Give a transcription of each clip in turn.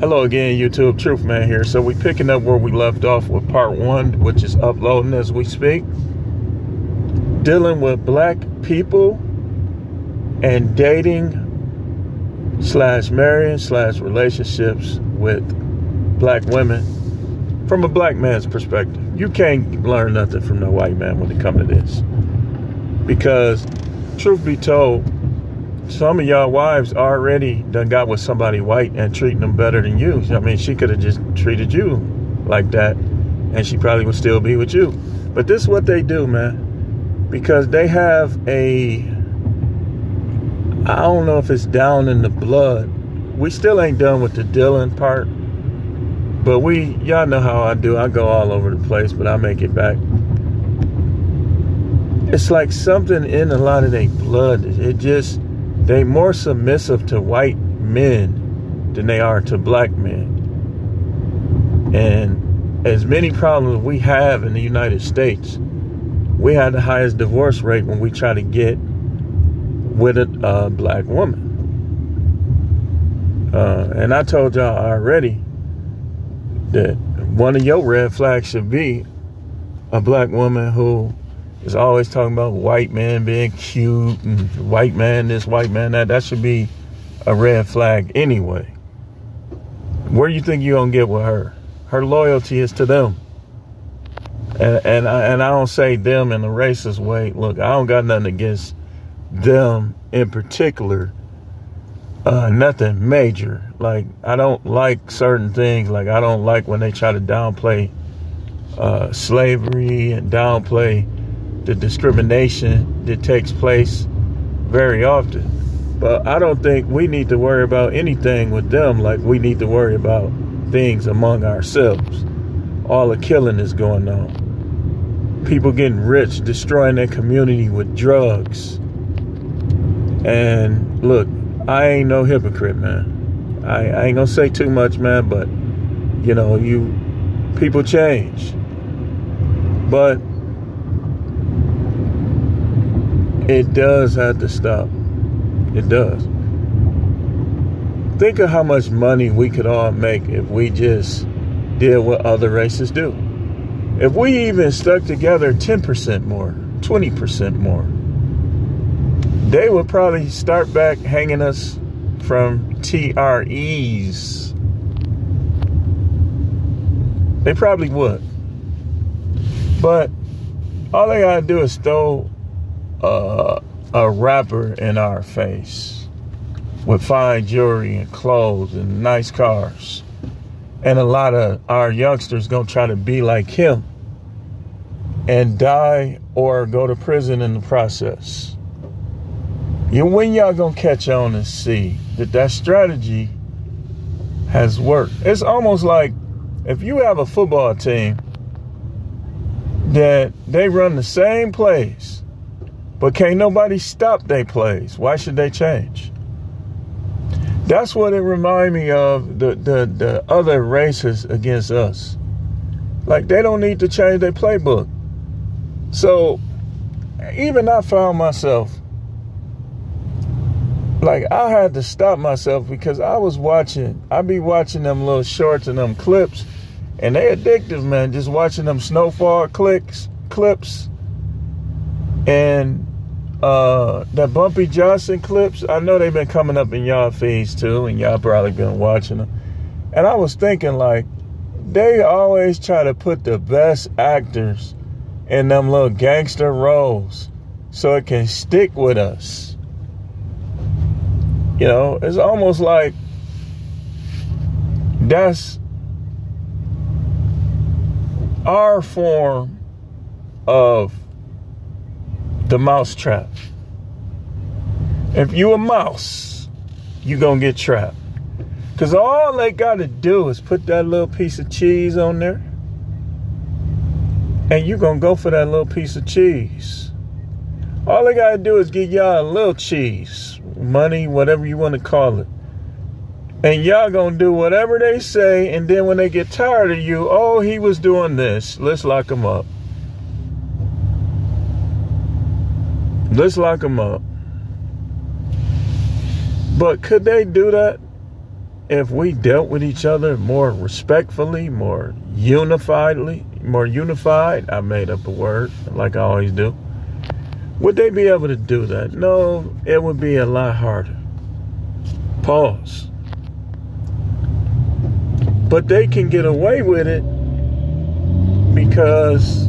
Hello again, YouTube. Truth Man here. So we're picking up where we left off with part one, which is uploading as we speak. Dealing with black people and dating slash marrying slash relationships with black women from a black man's perspective. You can't learn nothing from no white man when it comes to this. Because truth be told, some of y'all wives already done got with somebody white and treating them better than you. I mean, she could have just treated you like that and she probably would still be with you. But this is what they do, man. Because they have a I don't know if it's down in the blood. We still ain't done with the Dylan part. But we y'all know how I do. I go all over the place, but I make it back. It's like something in a lot of their blood. It just they more submissive to white men than they are to black men. And as many problems we have in the United States, we had the highest divorce rate when we try to get with a black woman. Uh, and I told y'all already that one of your red flags should be a black woman who is always talking about white man being cute and white man this, white man that. That should be a red flag anyway. Where you think you gonna get with her? Her loyalty is to them. And and I, and I don't say them in a racist way. Look, I don't got nothing against them in particular. Uh, nothing major. Like I don't like certain things. Like I don't like when they try to downplay uh, slavery and downplay the discrimination that takes place very often. But I don't think we need to worry about anything with them like we need to worry about things among ourselves. All the killing is going on. People getting rich, destroying their community with drugs. And look, I ain't no hypocrite, man. I, I ain't gonna say too much, man, but you know, you people change. But It does have to stop. It does. Think of how much money we could all make if we just did what other races do. If we even stuck together 10% more, 20% more, they would probably start back hanging us from TREs. They probably would. But all they gotta do is throw a rapper in our face with fine jewelry and clothes and nice cars. And a lot of our youngsters gonna try to be like him and die or go to prison in the process. You, when y'all gonna catch on and see that that strategy has worked? It's almost like if you have a football team that they run the same plays but can't nobody stop their plays. Why should they change? That's what it remind me of the, the, the other races against us. Like they don't need to change their playbook. So even I found myself like I had to stop myself because I was watching, I be watching them little shorts and them clips, and they addictive, man. Just watching them snowfall clicks, clips, and uh that Bumpy Johnson clips, I know they've been coming up in y'all feeds too, and y'all probably been watching them. And I was thinking like they always try to put the best actors in them little gangster roles so it can stick with us. You know, it's almost like that's our form of the mouse trap. If you a mouse, you gonna get trapped. Cause all they gotta do is put that little piece of cheese on there. And you gonna go for that little piece of cheese. All they gotta do is give y'all a little cheese, money, whatever you wanna call it. And y'all gonna do whatever they say, and then when they get tired of you, oh, he was doing this, let's lock him up. Let's lock them up. But could they do that if we dealt with each other more respectfully, more unifiedly, more unified, I made up a word like I always do. Would they be able to do that? No, it would be a lot harder. Pause. But they can get away with it because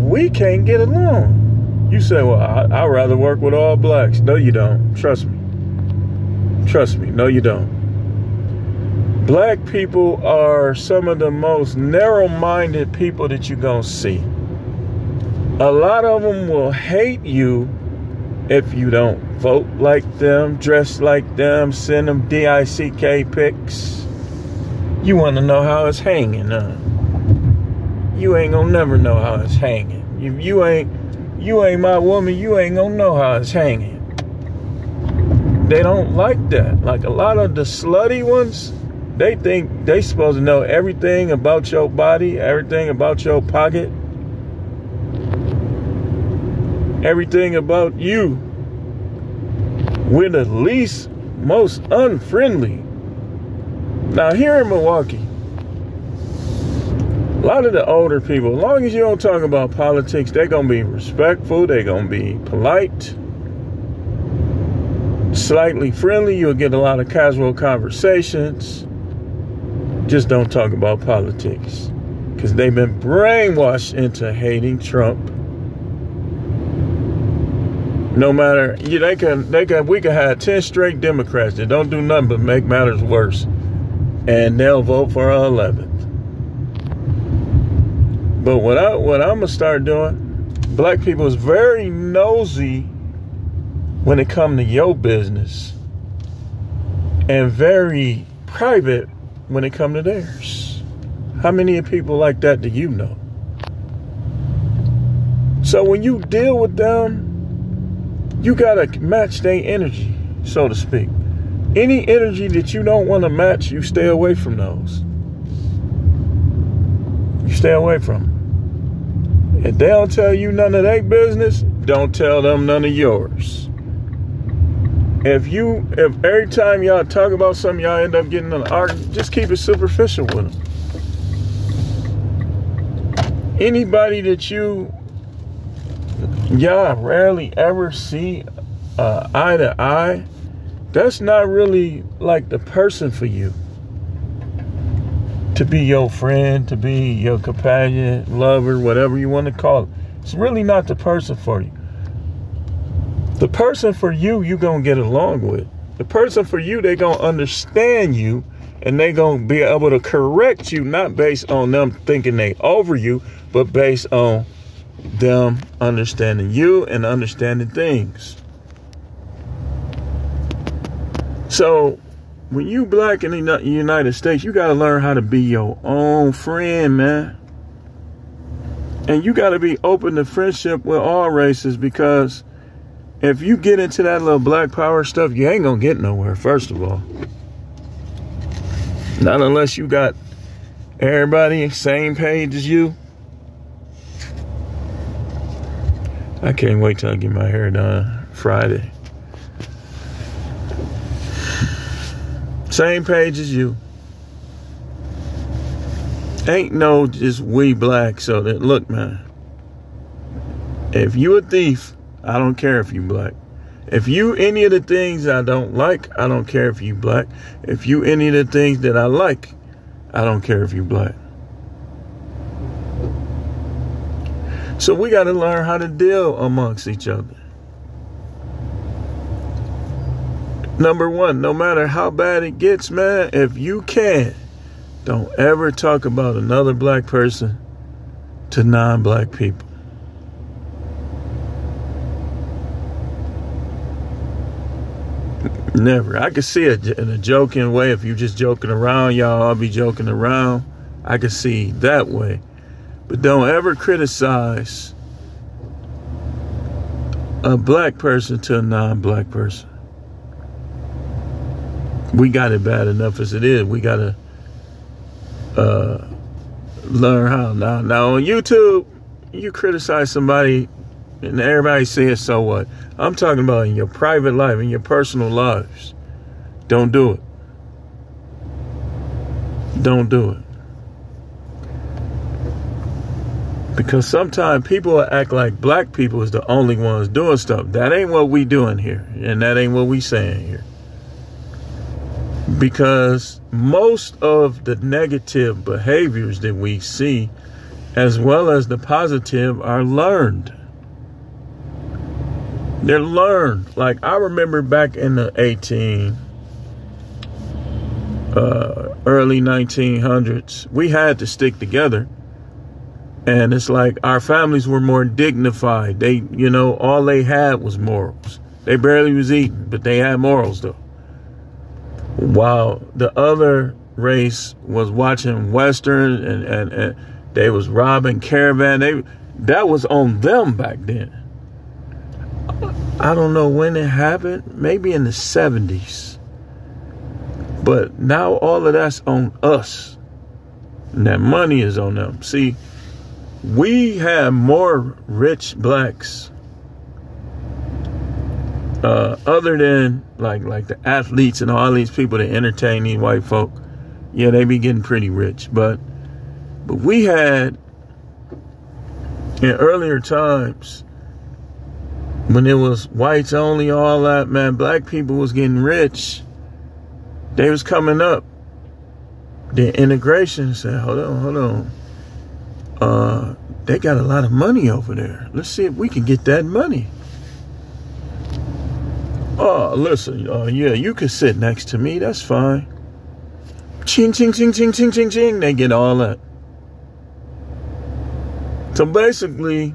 we can't get along. You say, well, I, would rather work with all blacks. No, you don't. Trust me. Trust me. No, you don't. Black people are some of the most narrow minded people that you're going to see. A lot of them will hate you if you don't vote like them, dress like them, send them DICK pics. You want to know how it's hanging, huh? You ain't gonna never know how it's hanging. If you ain't, you ain't my woman, you ain't gonna know how it's hanging. They don't like that. Like a lot of the slutty ones, they think they supposed to know everything about your body, everything about your pocket, everything about you. We're the least, most unfriendly now, here in Milwaukee, lot of the older people, as long as you don't talk about politics, they're going to be respectful, they're going to be polite, slightly friendly. You'll get a lot of casual conversations. Just don't talk about politics because they've been brainwashed into hating Trump. No matter, yeah, they can, they can, we can have 10 straight Democrats that don't do nothing but make matters worse and they'll vote for 11th. But what I what I'm gonna start doing, black people is very nosy when it come to your business, and very private when it come to theirs. How many people like that do you know? So when you deal with them, you gotta match their energy, so to speak. Any energy that you don't want to match, you stay away from those. You stay away from them. If they don't tell you none of their business, don't tell them none of yours. If you, if every time y'all talk about something, y'all end up getting an argument, just keep it superficial with them. Anybody that you, y'all rarely ever see uh, eye to eye, that's not really like the person for you to be your friend, to be your companion, lover, whatever you want to call it. It's really not the person for you. The person for you, you're going to get along with. The person for you, they're going to understand you and they're going to be able to correct you, not based on them thinking they over you, but based on them understanding you and understanding things. So when you black in the United States, you got to learn how to be your own friend, man. And you got to be open to friendship with all races because if you get into that little black power stuff, you ain't going to get nowhere, first of all. Not unless you got everybody same page as you. I can't wait till I get my hair done Friday. Same page as you. Ain't no just we black so that look man. If you a thief, I don't care if you black. If you any of the things I don't like, I don't care if you black. If you any of the things that I like, I don't care if you black. So we got to learn how to deal amongst each other. Number one, no matter how bad it gets, man, if you can, don't ever talk about another black person to non black people. Never. I could see it in a joking way. If you're just joking around, y'all I'll be joking around. I could see that way. But don't ever criticize a black person to a non black person we got it bad enough as it is. We gotta uh, learn how. Now, now on YouTube, you criticize somebody, and everybody says, "So what?" I'm talking about in your private life, in your personal lives. Don't do it. Don't do it. Because sometimes people act like black people is the only ones doing stuff. That ain't what we doing here. And that ain't what we saying here. Because most of the negative behaviors that we see, as well as the positive, are learned. They're learned. Like I remember back in the 18, uh, early 1900s, we had to stick together and it's like our families were more dignified. They, you know, all they had was morals. They barely was eating, but they had morals though. While the other race was watching westerns and, and, and they was robbing caravan, they that was on them back then. I don't know when it happened, maybe in the 70s. But now all of that's on us. And that money is on them. See, we have more rich blacks uh, other than like like the athletes and all these people that entertain these white folk yeah they be getting pretty rich but but we had in earlier times when it was whites only all that man black people was getting rich they was coming up the integration said hold on hold on uh, they got a lot of money over there. Let's see if we can get that money. Oh, listen, uh, yeah, you can sit next to me. That's fine. Ching, ching, ching, ching, ching, ching, ching. They get all that. So basically,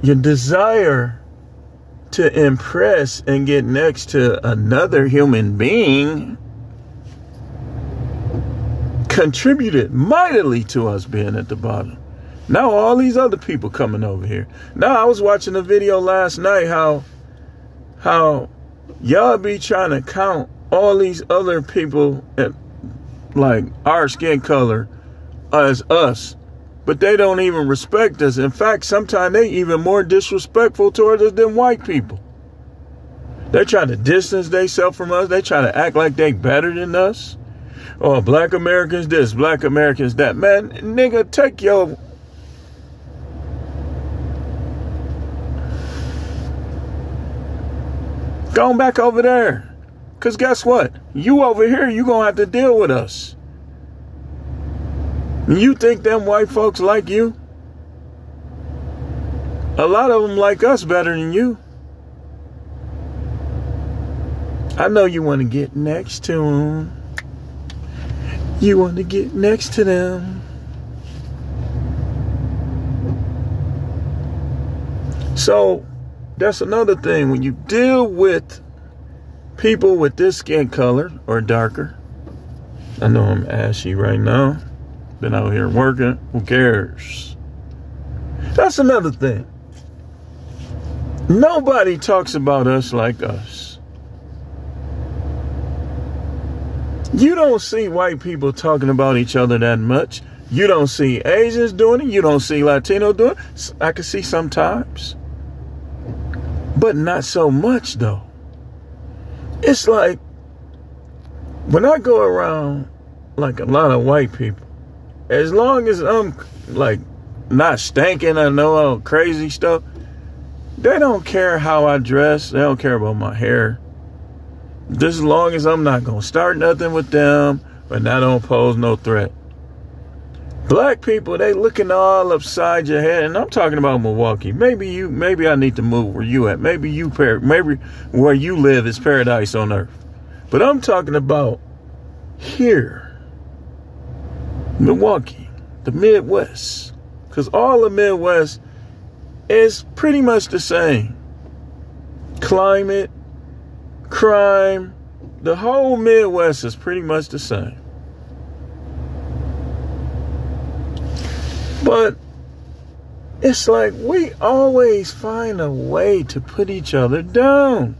your desire to impress and get next to another human being contributed mightily to us being at the bottom. Now all these other people coming over here. Now I was watching a video last night how how y'all be trying to count all these other people at like our skin color as us. But they don't even respect us. In fact, sometimes they even more disrespectful towards us than white people. They try to distance themselves from us. They try to act like they better than us oh, black Americans this, black Americans that. Man, nigga, take your Go back over there. Cause guess what? You over here, you gonna have to deal with us. You think them white folks like you? A lot of them like us better than you. I know you want to get next to them. You want to get next to them. So that's another thing. When you deal with people with this skin color or darker, I know I'm ashy right now. Been out here working. Who cares? That's another thing. Nobody talks about us like us. You don't see white people talking about each other that much. You don't see Asians doing it. You don't see Latino doing it. I can see sometimes. But not so much though. It's like when I go around like a lot of white people, as long as I'm like not stinking, I know all crazy stuff, they don't care how I dress. They don't care about my hair. Just as long as I'm not gonna start nothing with them, but not don't pose no threat. Black people, they looking all upside your head, and I'm talking about Milwaukee. Maybe you, maybe I need to move where you at. Maybe you, maybe where you live is paradise on earth. But I'm talking about here, Milwaukee, the Midwest, because all the Midwest is pretty much the same. Climate, crime, the whole Midwest is pretty much the same. But it's like we always find a way to put each other down.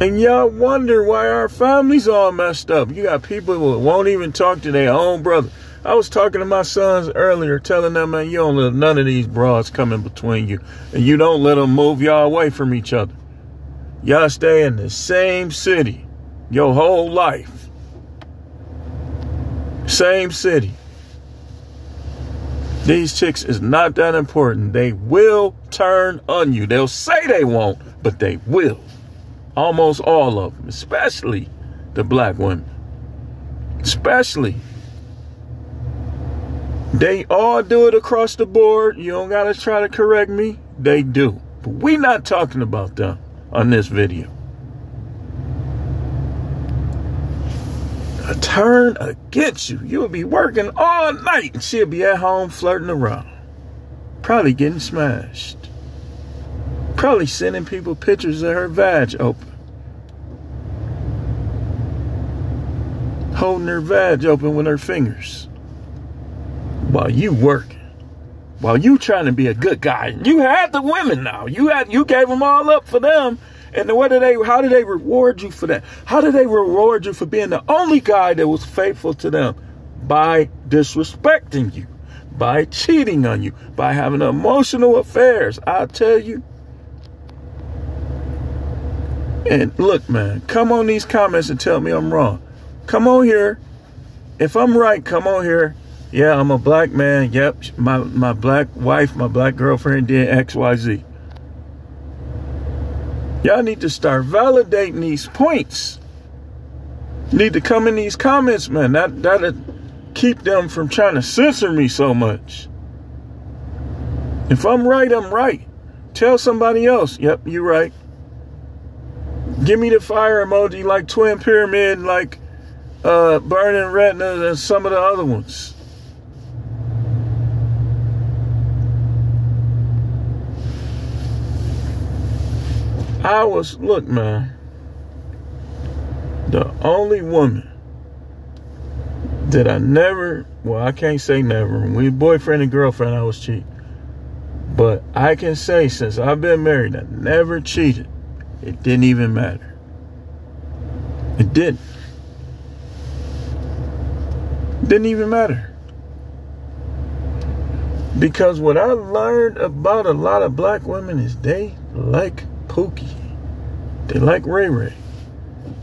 And y'all wonder why our families all messed up. You got people who won't even talk to their own brother. I was talking to my sons earlier, telling them, man, you don't let none of these broads come in between you. And you don't let them move y'all away from each other. Y'all stay in the same city your whole life. Same city. These chicks is not that important. They will turn on you. They'll say they won't, but they will. Almost all of them, especially the black women. Especially. They all do it across the board. You don't got to try to correct me. They do. But we not talking about them on this video. Turn against you. You'll be working all night and she'll be at home flirting around. Probably getting smashed. Probably sending people pictures of her vag open. Holding her vag open with her fingers. While you working. While you trying to be a good guy. You had the women now. You had you gave them all up for them and what do they how do they reward you for that? How do they reward you for being the only guy that was faithful to them? By disrespecting you, by cheating on you, by having emotional affairs. I tell you. And look, man, come on these comments and tell me I'm wrong. Come on here. If I'm right, come on here. Yeah, I'm a black man. Yep, my my black wife, my black girlfriend did XYZ. Y'all need to start validating these points. Need to come in these comments, man. That that'll keep them from trying to censor me so much. If I'm right, I'm right. Tell somebody else, yep, you're right. Give me the fire emoji like Twin Pyramid, like uh, Burning Retina, and some of the other ones. I was, look, man, the only woman that I never, well, I can't say never. We boyfriend and girlfriend, I was cheating. But I can say since I've been married, I never cheated. It didn't even matter. It didn't. Didn't even matter. Because what I learned about a lot of black women is they like Pookie. They like Ray Ray.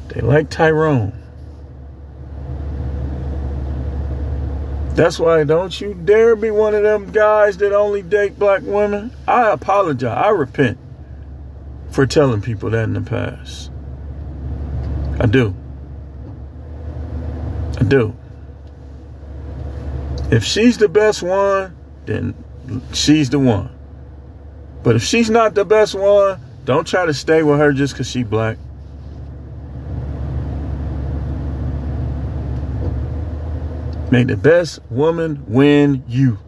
They like Tyrone. That's why don't you dare be one of them guys that only date black women. I apologize. I repent for telling people that in the past. I do. I do. If she's the best one, then she's the one. But if she's not the best one, don't try to stay with her just because she black. May the best woman win you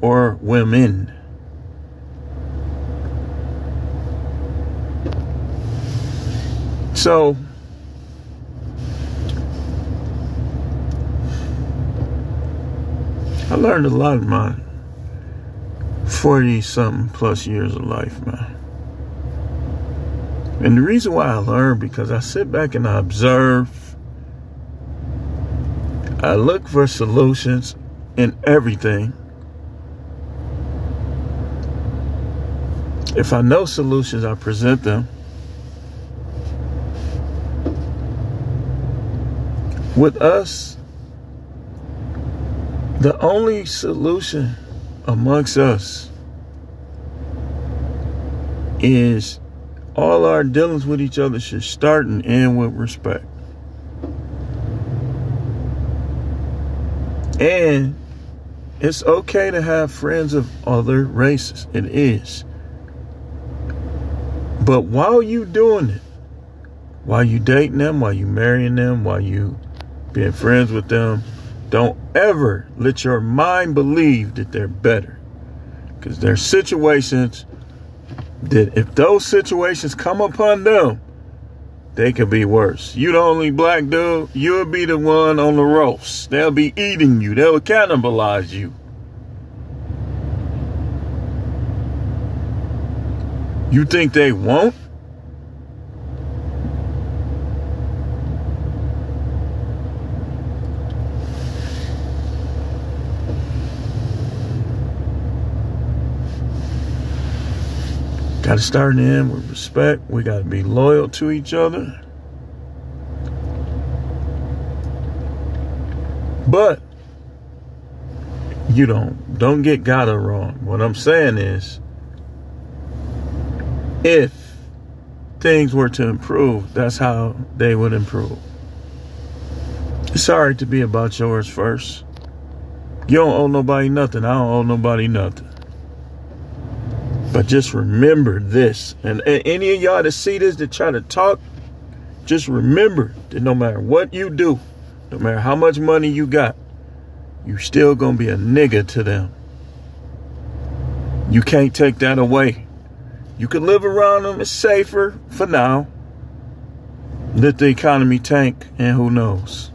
or women. So, I learned a lot in my 40 something plus years of life, man. And the reason why I learn because I sit back and I observe. I look for solutions in everything. If I know solutions, I present them. With us, the only solution amongst us is all our dealings with each other should start and end with respect. And it's okay to have friends of other races. It is. But while you doing it, while you dating them, while you marrying them, while you being friends with them, don't ever let your mind believe that they're better. Because their situations that if those situations come upon them, they could be worse. You the only black dude, you'll be the one on the roast. They'll be eating you. They'll cannibalize you. You think they won't? Got to start in with respect. We got to be loyal to each other. But you don't don't get gotta wrong. What I'm saying is if things were to improve, that's how they would improve. Sorry to be about yours first. You don't owe nobody nothing. I don't owe nobody nothing. But just remember this. And, and any of y'all that see this that try to talk, just remember that no matter what you do, no matter how much money you got, you still gonna be a nigga to them. You can't take that away. You can live around them. It's safer for now. Let the economy tank, and who knows.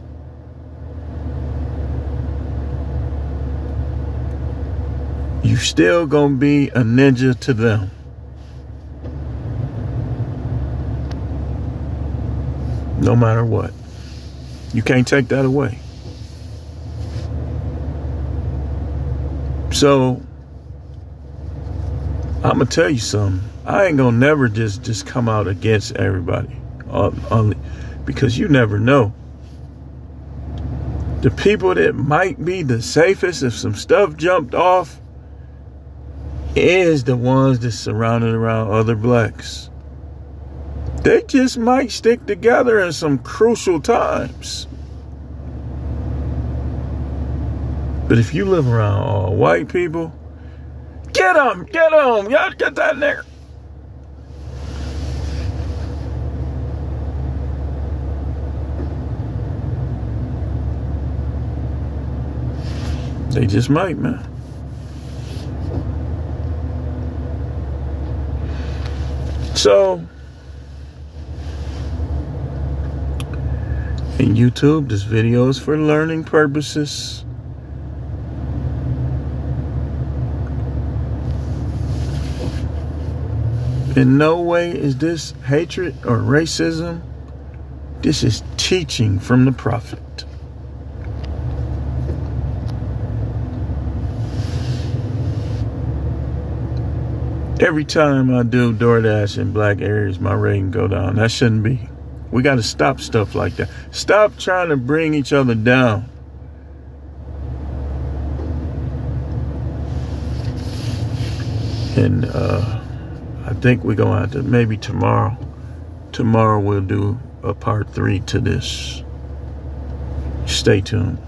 You still gonna be a ninja to them. No matter what. You can't take that away. So I'm gonna tell you something. I ain't gonna never just just come out against everybody, only because you never know. The people that might be the safest if some stuff jumped off is the ones that surrounded around other blacks. They just might stick together in some crucial times. But if you live around all white people, get them, get them, y'all get that there. They just might, man. So, in YouTube, this video is for learning purposes. In no way is this hatred or racism. This is teaching from the prophet. Every time I do DoorDash in black areas, my rating go down. That shouldn't be. We got to stop stuff like that. Stop trying to bring each other down. And uh, I think we're going to have to, maybe tomorrow, tomorrow we'll do a part three to this. Stay tuned.